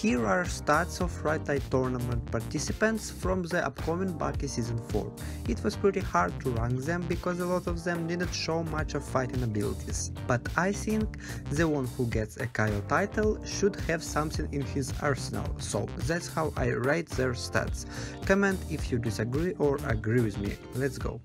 Here are stats of Raitai tournament participants from the upcoming Baki Season 4. It was pretty hard to rank them because a lot of them didn't show much of fighting abilities, but I think the one who gets a Kaioh title should have something in his arsenal, so that's how I rate their stats. Comment if you disagree or agree with me, let's go.